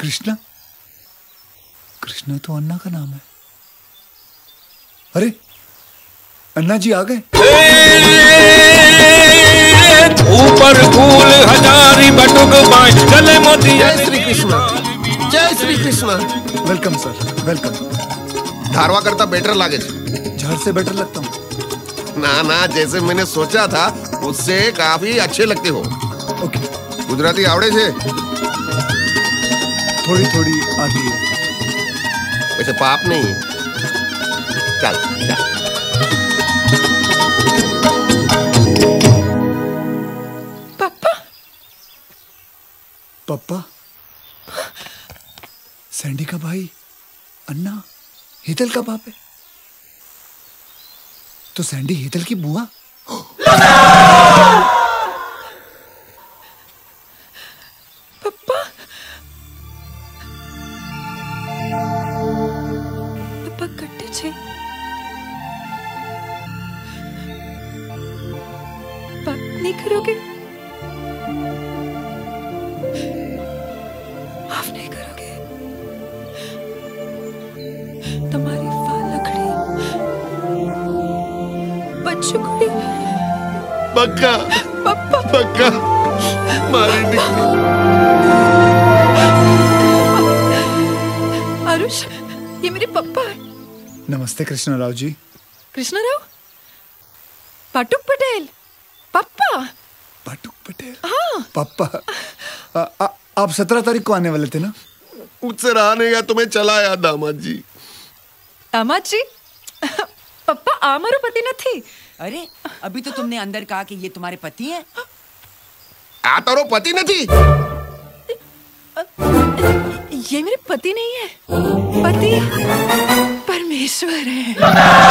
कृष्णा? कृष्णा तो अन्ना का नाम है। अरे अन्ना जी आ गए। ऊपर फूल हजारी बटुक गले मोती जय श्री कृष्ण। जय Shri Krishna. Welcome sir welcome Dharwa करता बेटर लागे झाड़ से बेटर लगता हूँ। ना ना जैसे मैंने सोचा था उससे काफ़ी अच्छे लगते हो। ओके गुजराती आवड़े छे। थोड़ी थोड़ी आती है। वैसे पाप नहीं है। चल चल पापा? पप्पा सैंडी का भाई अन्ना हितल का बाप है। तो सैंडी हितल की बुआ? मुझे बात नहीं करोगे माफ़ नहीं करोगे तुम्हारी फालकड़ी मारे अरुष ये मेरे पप्पा है नमस्ते कृष्णा राव जी। कृष्णा राव पाटुक पटेल। पप्पा। पाटुक पटेल? हाँ। पापा आ, आ, आप सत्रह तारीख को आने वाले थे ना? मुझसे रहा नहीं गया तुम्हें चला याद दामाद जी। दामाद जी? पप्पा आ पति न थी। अरे अभी तो तुमने अंदर कहा कि ये तुम्हारे पति हैं। आ तारो पति नहीं ये मेरे पति नहीं है। पति है